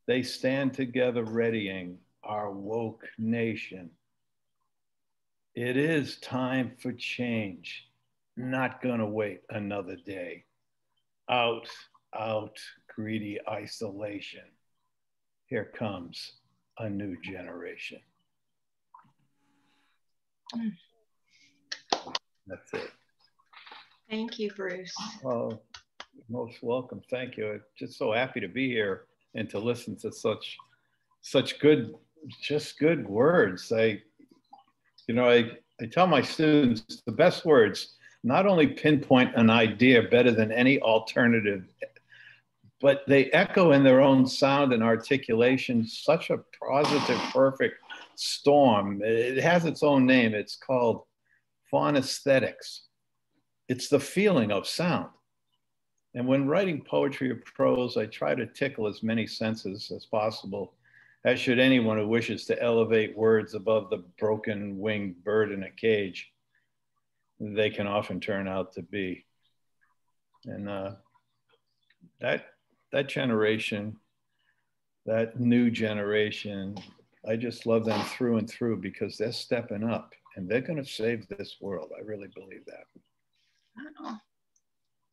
They stand together readying our woke nation it is time for change. Not going to wait another day. Out, out, greedy isolation. Here comes a new generation. That's it. Thank you, Bruce. Oh, most welcome. Thank you. I'm just so happy to be here and to listen to such such good, just good words. I you know, I, I tell my students the best words not only pinpoint an idea better than any alternative, but they echo in their own sound and articulation such a positive, perfect storm. It has its own name. It's called phonesthetics. It's the feeling of sound. And when writing poetry or prose, I try to tickle as many senses as possible as should anyone who wishes to elevate words above the broken winged bird in a cage they can often turn out to be. And uh, that, that generation, that new generation, I just love them through and through because they're stepping up and they're going to save this world. I really believe that.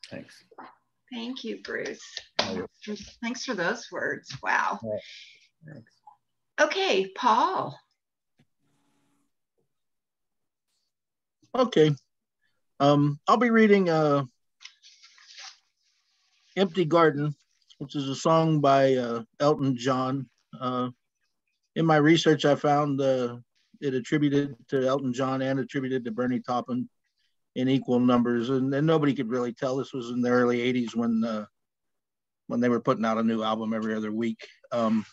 Thanks. Thank you, Bruce. Thanks for those words. Wow. Thanks. Okay, Paul. Okay. Um, I'll be reading uh, Empty Garden, which is a song by uh, Elton John. Uh, in my research, I found uh, it attributed to Elton John and attributed to Bernie Taupin in equal numbers. And, and nobody could really tell. This was in the early 80s when, uh, when they were putting out a new album every other week. Um,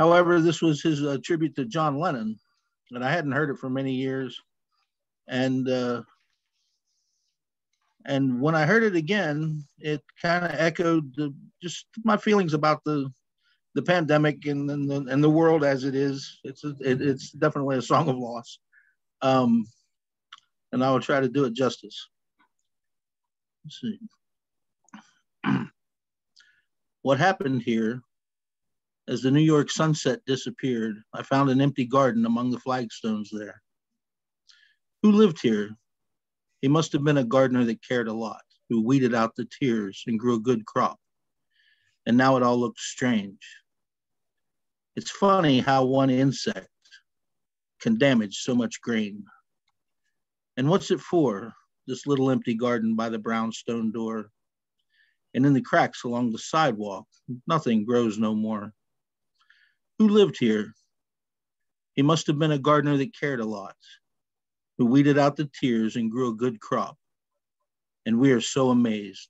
However, this was his uh, tribute to John Lennon. and I hadn't heard it for many years. And uh, and when I heard it again, it kind of echoed the, just my feelings about the the pandemic and, and the and the world as it is. It's a, it, it's definitely a song of loss, um, and I will try to do it justice. Let's see. what happened here as the New York sunset disappeared, I found an empty garden among the flagstones there. Who lived here? He must have been a gardener that cared a lot, who weeded out the tears and grew a good crop. And now it all looks strange. It's funny how one insect can damage so much grain. And what's it for, this little empty garden by the brownstone door? And in the cracks along the sidewalk, nothing grows no more. Who lived here? He must have been a gardener that cared a lot, who weeded out the tears and grew a good crop. And we are so amazed.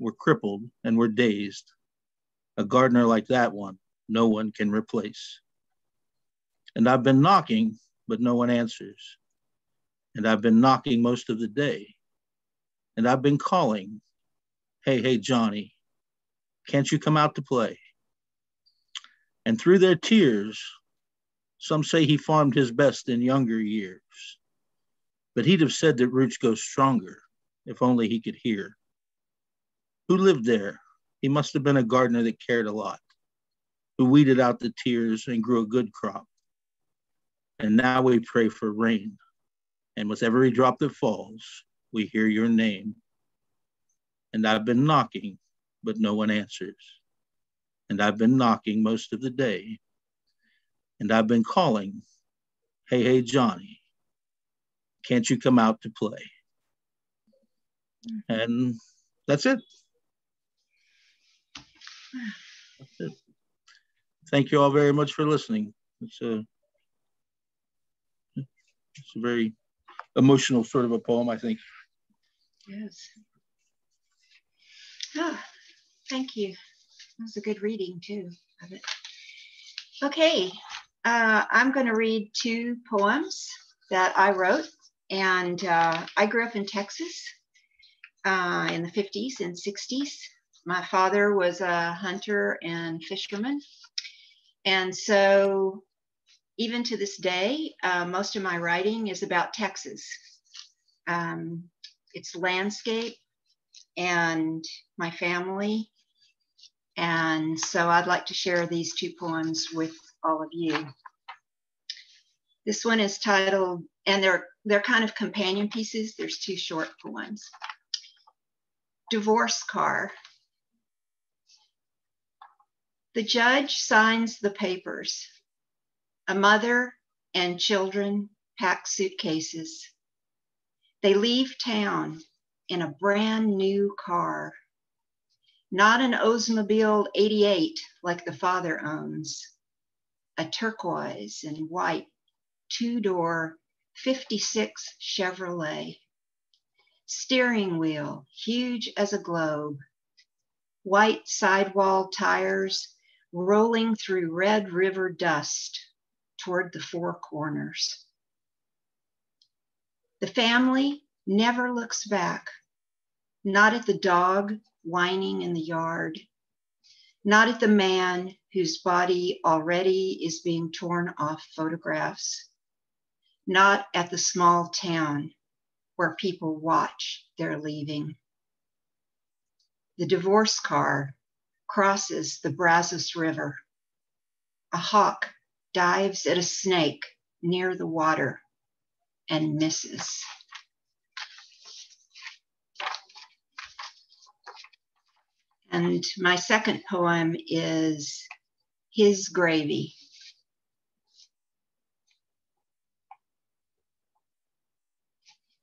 We're crippled and we're dazed. A gardener like that one, no one can replace. And I've been knocking, but no one answers. And I've been knocking most of the day. And I've been calling, hey, hey, Johnny, can't you come out to play? And through their tears, some say he farmed his best in younger years. But he'd have said that roots go stronger if only he could hear. Who lived there? He must have been a gardener that cared a lot, who weeded out the tears and grew a good crop. And now we pray for rain. And with every drop that falls, we hear your name. And I've been knocking, but no one answers and I've been knocking most of the day. And I've been calling, hey, hey, Johnny, can't you come out to play? And that's it. That's it. Thank you all very much for listening. It's a, it's a very emotional sort of a poem, I think. Yes. Ah, thank you. That was a good reading too of it. Okay, uh, I'm going to read two poems that I wrote. And uh, I grew up in Texas uh, in the 50s and 60s. My father was a hunter and fisherman. And so, even to this day, uh, most of my writing is about Texas. Um, it's landscape and my family and so I'd like to share these two poems with all of you. This one is titled, and they're, they're kind of companion pieces. There's two short poems. Divorce Car. The judge signs the papers. A mother and children pack suitcases. They leave town in a brand new car not an Oldsmobile 88 like the father owns, a turquoise and white two door 56 Chevrolet. Steering wheel, huge as a globe. White sidewall tires rolling through Red River dust toward the four corners. The family never looks back, not at the dog whining in the yard, not at the man whose body already is being torn off photographs, not at the small town where people watch their leaving. The divorce car crosses the Brazos River. A hawk dives at a snake near the water and misses. And my second poem is His Gravy.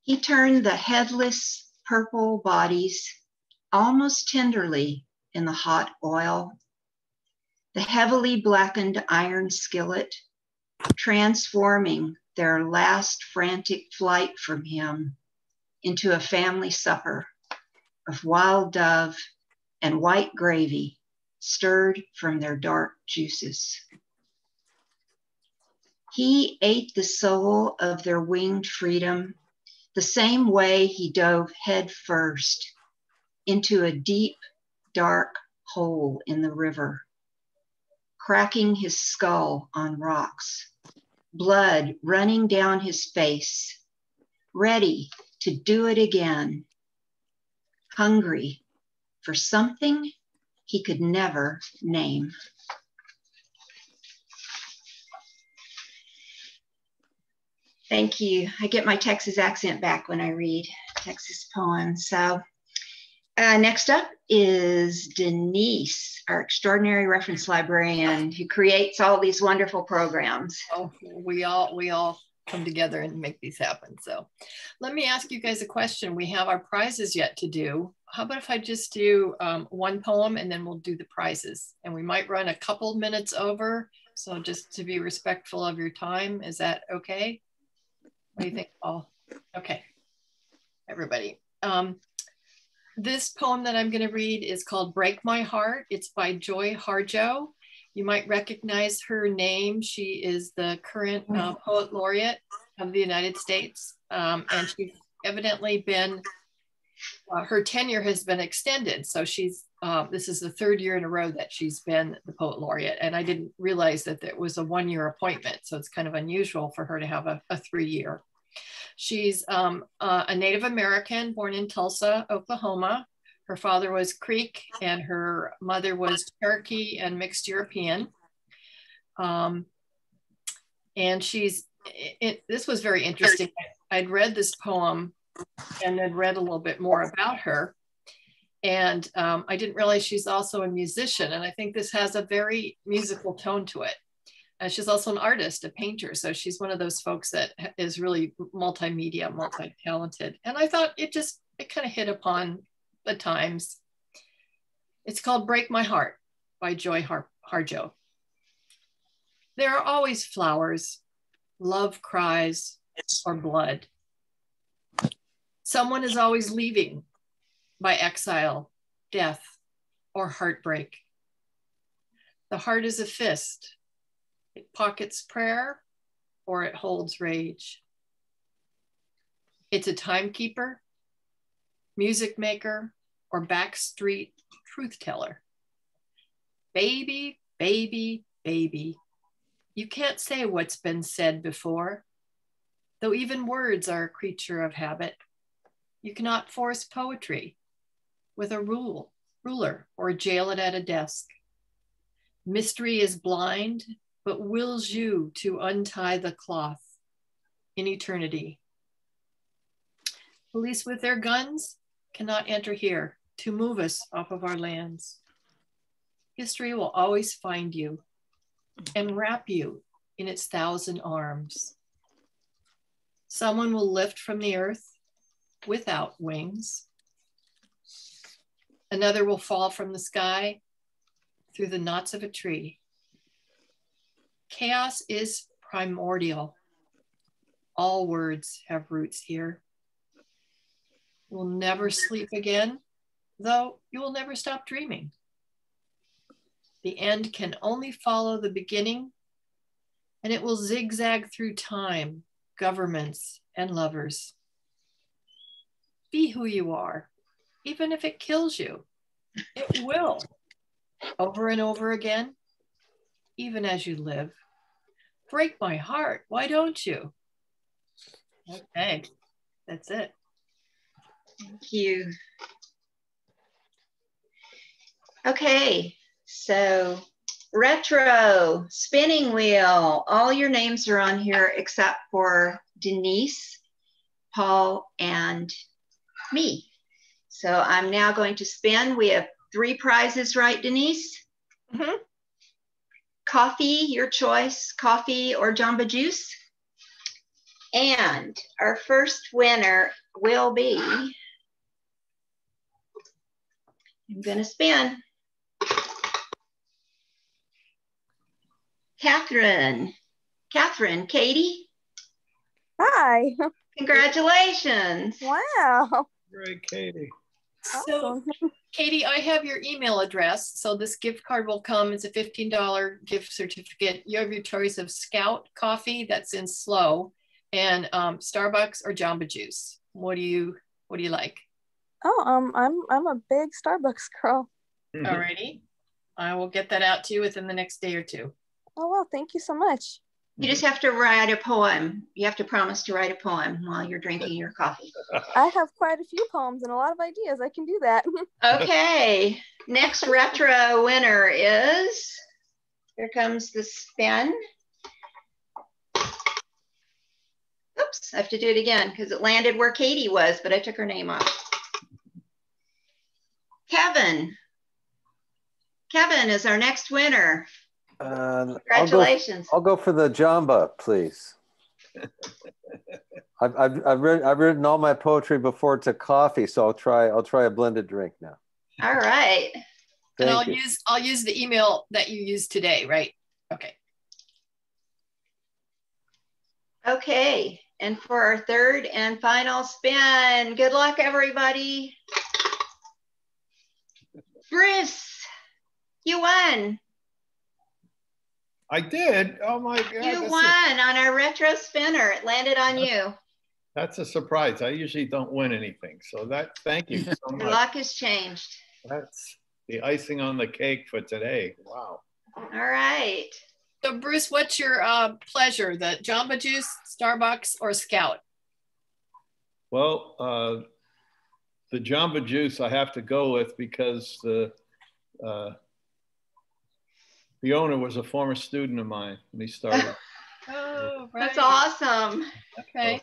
He turned the headless purple bodies almost tenderly in the hot oil, the heavily blackened iron skillet, transforming their last frantic flight from him into a family supper of wild dove and white gravy stirred from their dark juices. He ate the soul of their winged freedom the same way he dove headfirst into a deep, dark hole in the river, cracking his skull on rocks, blood running down his face, ready to do it again, hungry for something he could never name. Thank you. I get my Texas accent back when I read Texas poems. So uh, next up is Denise, our extraordinary reference librarian who creates all these wonderful programs. Oh, we all we all come together and make these happen. So let me ask you guys a question. We have our prizes yet to do. How about if I just do um, one poem and then we'll do the prizes and we might run a couple minutes over. So just to be respectful of your time, is that okay? What do you think, Paul? Okay, everybody. Um, this poem that I'm going to read is called Break My Heart. It's by Joy Harjo. You might recognize her name. She is the current uh, poet laureate of the United States. Um, and she's evidently been, uh, her tenure has been extended. So she's, uh, this is the third year in a row that she's been the poet laureate. And I didn't realize that it was a one year appointment. So it's kind of unusual for her to have a, a three year. She's um, uh, a Native American born in Tulsa, Oklahoma. Her father was Creek and her mother was Cherokee and mixed European. Um, and she's, it, this was very interesting. I'd read this poem and then read a little bit more about her. And um, I didn't realize she's also a musician. And I think this has a very musical tone to it. And she's also an artist, a painter. So she's one of those folks that is really multimedia, multi-talented. And I thought it just, it kind of hit upon the times. It's called Break My Heart by Joy Har- Harjo. There are always flowers, love cries, or blood. Someone is always leaving by exile, death, or heartbreak. The heart is a fist. It pockets prayer or it holds rage. It's a timekeeper, music maker, or backstreet truth teller. Baby, baby, baby. You can't say what's been said before, though even words are a creature of habit. You cannot force poetry with a rule, ruler or jail it at a desk. Mystery is blind, but wills you to untie the cloth in eternity. Police with their guns cannot enter here to move us off of our lands. History will always find you and wrap you in its thousand arms. Someone will lift from the earth without wings. Another will fall from the sky through the knots of a tree. Chaos is primordial. All words have roots here. You'll never sleep again though you will never stop dreaming. The end can only follow the beginning, and it will zigzag through time, governments, and lovers. Be who you are, even if it kills you. It will, over and over again, even as you live. Break my heart. Why don't you? Okay, that's it. Thank you. Okay, so retro, spinning wheel, all your names are on here except for Denise, Paul, and me. So I'm now going to spin. We have three prizes, right, Denise? Mm-hmm. Coffee, your choice, coffee or Jamba Juice. And our first winner will be, I'm gonna spin. Catherine. Catherine, Katie. Hi. Congratulations. Wow. Great, Katie. So, Katie, I have your email address. So this gift card will come. It's a $15 gift certificate. You have your choice of Scout coffee that's in SLO and um, Starbucks or Jamba Juice. What do you what do you like? Oh, um, I'm I'm a big Starbucks girl. Alrighty. I will get that out to you within the next day or two. Oh wow, thank you so much. You just have to write a poem. You have to promise to write a poem while you're drinking your coffee. I have quite a few poems and a lot of ideas. I can do that. Okay, next retro winner is, here comes the spin. Oops, I have to do it again because it landed where Katie was, but I took her name off. Kevin. Kevin is our next winner. Uh, Congratulations. I'll go, I'll go for the Jamba, please. I've, I've, I've, written, I've written all my poetry before to coffee, so I'll try I'll try a blended drink now. All right. and I'll you. use I'll use the email that you used today, right? Okay. Okay, and for our third and final spin, good luck, everybody. Bruce, you won. I did. Oh my God. You that's a- won on our retro spinner. It landed on you. That's a surprise. I usually don't win anything. So that, thank you so Your luck has changed. That's the icing on the cake for today. Wow. All right. So Bruce, what's your uh, pleasure? The Jamba Juice, Starbucks, or Scout? Well, uh, the Jamba Juice I have to go with because the uh, the owner was a former student of mine when he started. Oh, right. That's awesome. Okay.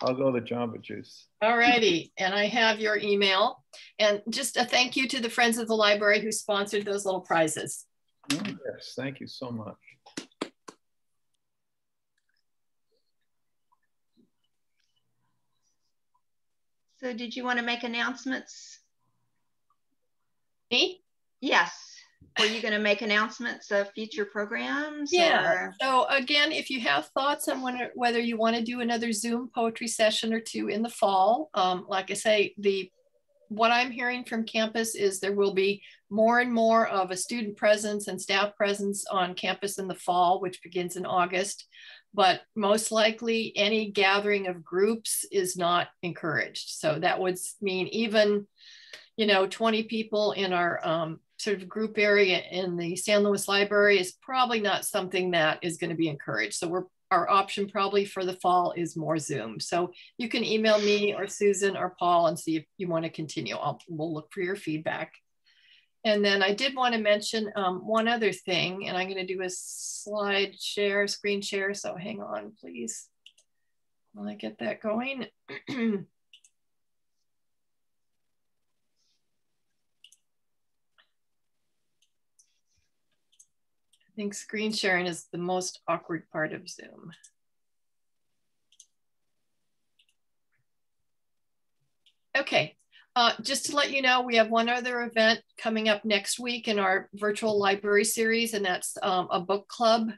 I'll go the Jamba Juice. All righty. And I have your email. And just a thank you to the Friends of the Library who sponsored those little prizes. Yes, thank you so much. So did you want to make announcements? Me? Yes. Were you going to make announcements of future programs? Yeah. or- So again, if you have thoughts on when- whether you want to do another Zoom poetry session or two in the fall, um, like I say, the what I'm hearing from campus is there will be more and more of a student presence and staff presence on campus in the fall, which begins in August. But most likely, any gathering of groups is not encouraged. So that would mean even, you know, 20 people in our um, sort of group area in the San Luis Library is probably not something that is going to be encouraged. So we're our option probably for the fall is more Zoom. So you can email me or Susan or Paul and see if you want to continue. I'll, we'll look for your feedback. And then I did want to mention um, one other thing, and I'm going to do a slide share, screen share. So hang on, please, while I get that going. I think screen sharing is the most awkward part of Zoom. Okay, uh, just to let you know, we have one other event coming up next week in our virtual library series, and that's um, a book club,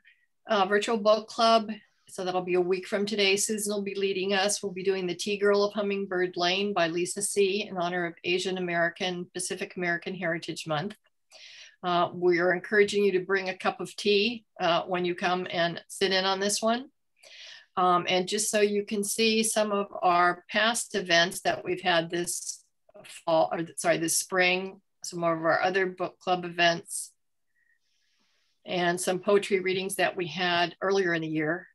uh, virtual book club. So that'll be a week from today. Susan will be leading us. We'll be doing The Tea Girl of Hummingbird Lane by Lisa See in honor of Asian American, Pacific American Heritage Month. Uh, we are encouraging you to bring a cup of tea uh, when you come and sit in on this one. Um, and just so you can see some of our past events that we've had this fall, or sorry, this spring, some more of our other book club events, and some poetry readings that we had earlier in the year.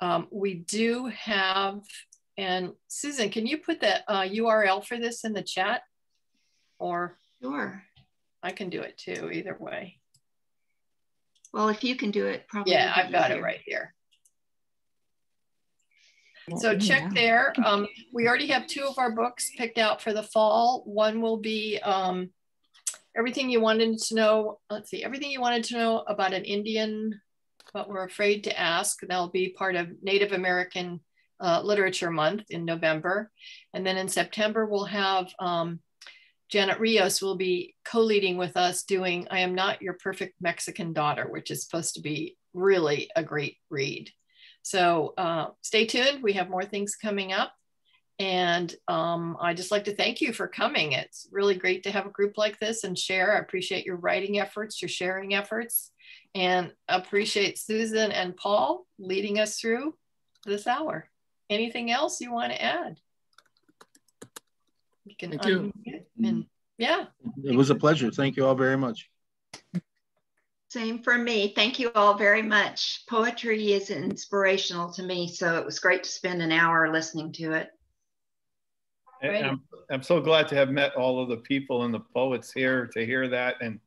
Um, we do have, and Susan, can you put the uh, URL for this in the chat? Or Sure. I can do it too, either way. Well, if you can do it, probably. Yeah, I've got it right here. So check there. Um, we already have two of our books picked out for the fall. One will be um, everything you wanted to know. Let's see, everything you wanted to know about an Indian, but we're afraid to ask. That'll be part of Native American uh, Literature Month in November. And then in September, we'll have um, Janet Rios will be co-leading with us doing I Am Not Your Perfect Mexican Daughter, which is supposed to be really a great read. So uh, stay tuned. We have more things coming up. And um, I just like to thank you for coming. It's really great to have a group like this and share. I appreciate your writing efforts, your sharing efforts, and appreciate Susan and Paul leading us through this hour. Anything else you want to add? You can Thank you. And, yeah. It was a pleasure. Thank you all very much. Same for me. Thank you all very much. Poetry is inspirational to me, so it was great to spend an hour listening to it. And I'm, I'm so glad to have met all of the people and the poets here to hear that. And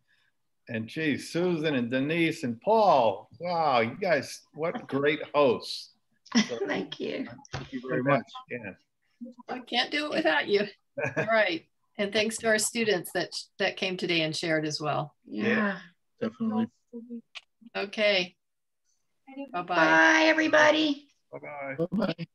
and geez, Susan and Denise and Paul. Wow, you guys, what great hosts. So, Thank you. Thank you very much. Yeah. I can't do it without you. All right. And thanks to our students that that came today and shared as well. Yeah. Definitely. Okay. Bye-bye. Bye, everybody. Bye-bye. Bye-bye.